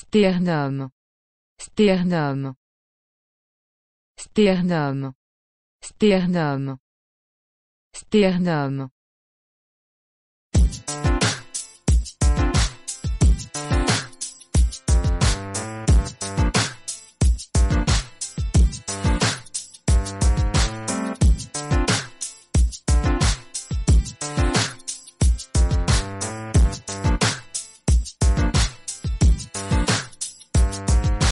sternum sternum sternum sternum sternum.